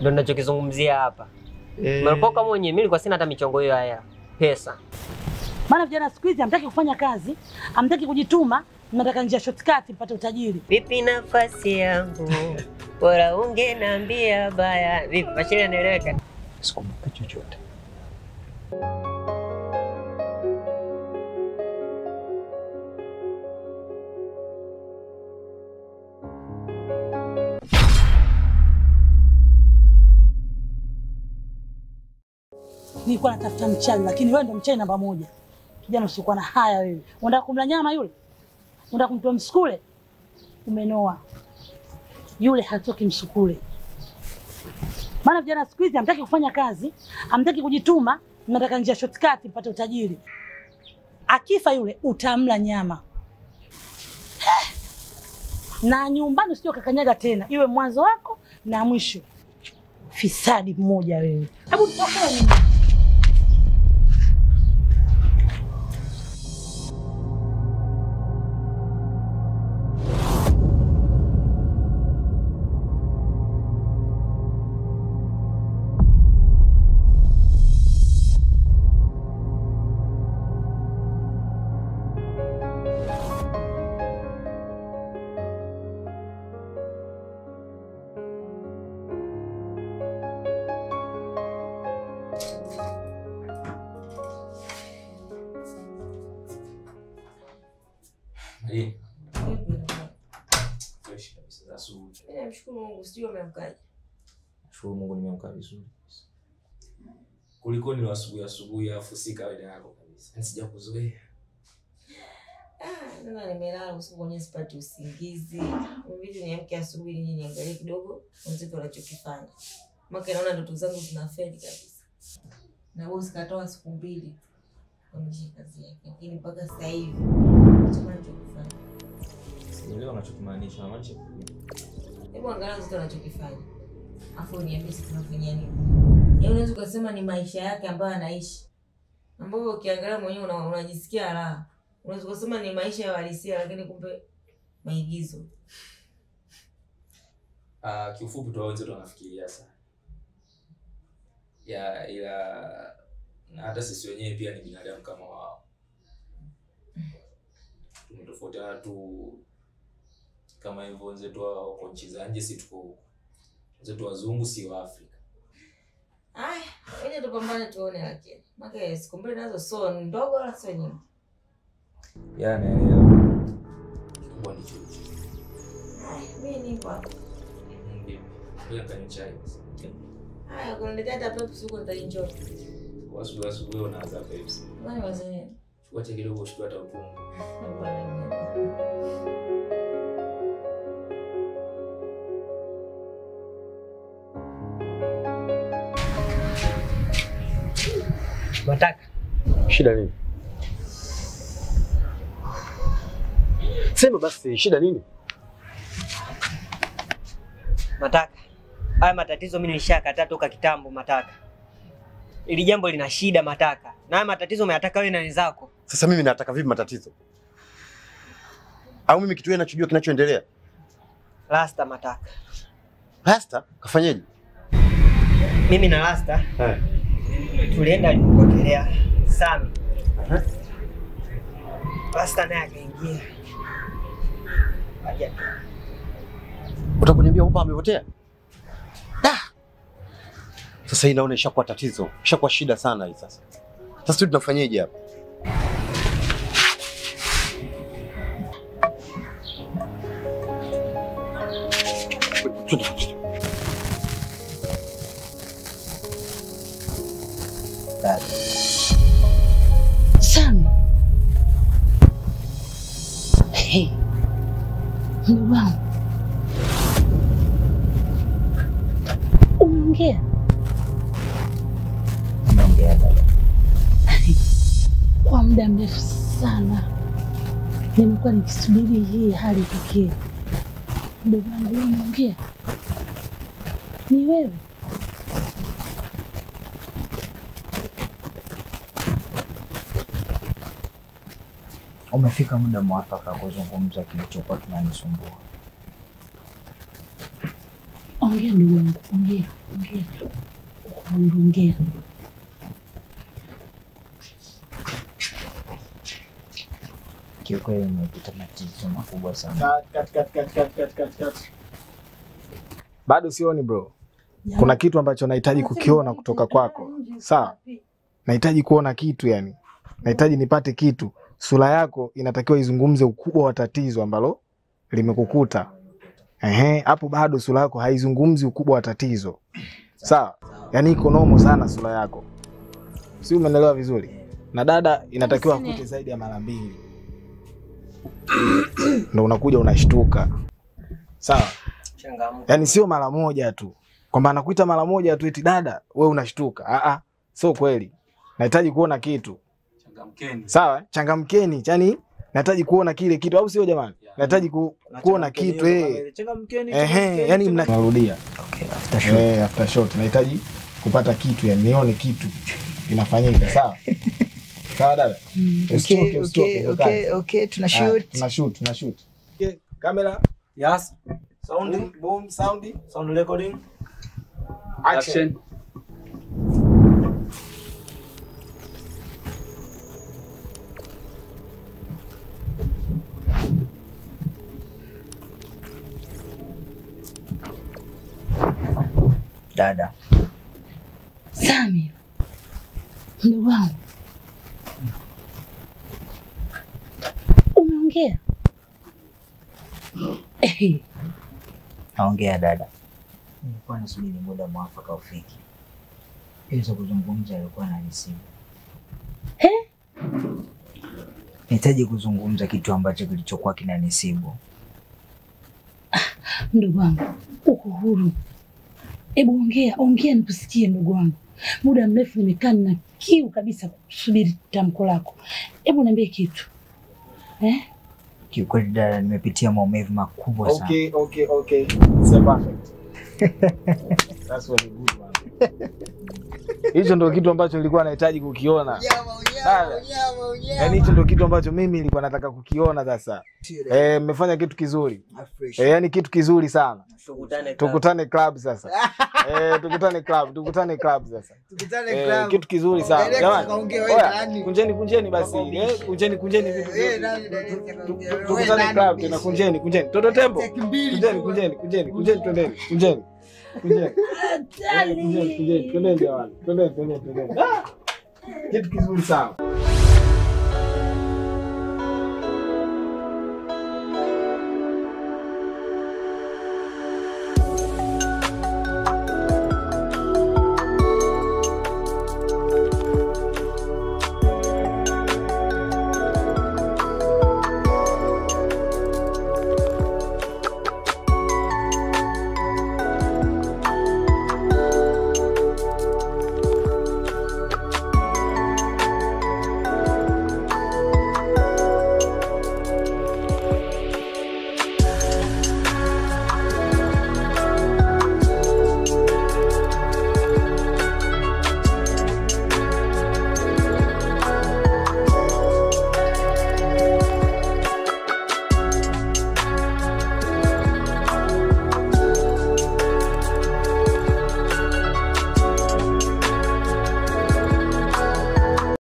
Ndio ninachokizungumzia hapa. Eh, Umeropoka mwenyewe, mimi nilikuwa sina hata michongo hiyo haya. Pesa. Maana vijana siku hizi hamtaki kufanya kazi, hamtaki kujituma, mnataka njia shortcut mpate utajiri. Vipi nafasi yangu? Bora ungeniambia baya. Vipi, mashine inaeleweka? sikumpa chochote. Nilikuwa natafuta mchawi, lakini wewe ndo mchawi namba moja. Kijana usikuwa na haya wewe. Unataka kumla nyama yule? Unataka kumtoa msukule? Umenoa. Yule hatoki msukule. Maana vijana siku hizi hamtaki kufanya kazi, hamtaki kujituma, mnataka njia shortcut mpate utajiri. Akifa yule utamla nyama. Na nyumbani usio kakanyaga tena, iwe mwanzo wako na mwisho. Fisadi mmoja wewe. Hebu tokeni. Maria. Fresh kabisa za asubuhi. Mimi namshukuru Mungu, sijui ameamkaje. Shukuru Mungu nimeamka vizuri. Kuliko ni asubuhi asubuhi afu si kawaida yako kabisa. Yaani sijakuzoea. Ah, nana nimelala usiku kwenye sipati usingizi. Inabidi niamke asubuhi nije niangalie kidogo wenzetu wanachokifanya. Maka naona ndoto zangu zinafeli kabisa. Na bosi katoa siku mbili wameshika kazi yake. Lakini mpaka sasa hivi anachokifanya. Sielewa unachokimaanisha. Unamaanisha? Hebu angalia mtoto anachokifanya, Afu niambie sisi tunafanya nini? Yaani unaweza ukasema ni maisha yake ambayo anaishi. Ambapo ukiangalia mwenyewe unajisikia raha. Unaweza kusema ni maisha ya uhalisia lakini kumbe maigizo. Uh, kiufupi tu wenzetu wanafikiria sana. Ya ila na hata sisi wenyewe pia ni binadamu kama wao. Tumetofautiana tu kama hivyo wenzetu wa wako nchi za nje, si tuko huko. Wenzetu wazungu si wa Afrika. Aya, tupambane tuone lakini. Maana siku mbili nazo sio ndogo wala sio nyingi. Yani. Kikubwa ni chuchu. Aya, mimi nipo hapo. Ndio. Kwa asubuhi asubuhi unaanza Pepsi. Nani wazee Chukua cha kidogo ushikwe hata ukungu. Mataka. Shida nini? Sema basi, shida nini? Mataka. Haya matatizo mimi nilishakataa toka kitambo Mataka. Ili jambo lina shida Mataka. Na haya matatizo umeyataka wewe na wenzako. Sasa mimi nataka vipi matatizo? Au mimi kitu yeye nachojua kinachoendelea? Rasta Mataka. Rasta kafanyeje? Mimi na Rasta Eh. tulienda kupokelea Sami. Rasta naye akaingia. Aje. Utakuniambia upa amepotea? Sasa hii naona ishakuwa tatizo, ishakuwa shida sana hii sasa. Sasa tu tunafanyaje hapa? Hey. Umeongea? Dada. Kwa muda mrefu sana nimekuwa nikisubiri hii hali itokee. Mdogo wangu, unaongea? Ni wewe? Umefika muda mwafaka kuzungumza kilichokuwa kinanisumbua. Ongea ndugu wangu, ongea, ongea. Ongea. Kiukweli nimepita matatizo makubwa sana. Cut, cut, cut, cut, cut, cut, cut. Bado sioni bro. Kuna kitu ambacho nahitaji kukiona kutoka kwako. Sawa? Nahitaji kuona kitu yani. Nahitaji nipate kitu. Sura yako inatakiwa izungumze ukubwa wa tatizo ambalo limekukuta. Ehe, hapo bado sura yako haizungumzi ukubwa wa tatizo. Sawa? Yaani iko nomo sana sura yako. Si umeelewa vizuri? Na dada inatakiwa akute zaidi ya mara mbili. Ndo unakuja unashtuka. Sawa? Yaani sio mara moja tu, kwamba anakuita mara moja tu eti dada, we unashtuka. Ah, ah, sio kweli. Nahitaji kuona kitu. Changamkeni. Sawa, changamkeni. Yani nahitaji kuona kile kitu, au sio jamani? Nahitaji ku, kuona kitu eh. Ehe, yani mnarudia. Okay, after shot, Eh, after shot nahitaji kupata kitu, yani nione kitu inafanyika. Sawa sawa dada, Usitoke, usitoke, okay, okay, tuna shoot. tuna shoot, tuna shoot. Okay, camera, Yes. boom, boom, sound, Sound recording. action. Dada, Sami, ndugu wangu, umeongea Eh, naongea dada. Nilikuwa nasubiri muda mwafaka ufike ili za kuzungumza alikuwa na nisibu. Eh? Nahitaji kuzungumza kitu ambacho kilichokuwa kinanisibu. ndugu wangu, uko huru. Hebu ongea, ongea nikusikie ndugu wangu. Muda mrefu nimekaa na kiu kabisa kusubiri tamko lako. Hebu niambie kitu eh? Kiukweli dada, nimepitia maumivu makubwa sana. Okay, okay, okay. It's perfect. That's very good man. Hicho ndo kitu ambacho nilikuwa nahitaji kukiona. Yaani hicho ndo kitu ambacho mimi nilikuwa nataka kukiona sasa. Eh, mmefanya kitu kizuri. Eh, yaani kitu kizuri sana. Tukutane. Tukutane club sasa. Eh, tukutane club, tukutane club sasa. Eh, kitu kizuri sana. Jamani. Kunjeni kunjeni basi. Eh, kunjeni kunjeni vitu vyote. Tukutane club tena kunjeni kunjeni. Toto tembo. Kunjeni kunjeni kunjeni kunjeni twendeni. Kunjeni. Ah! Kitu kizuri sana.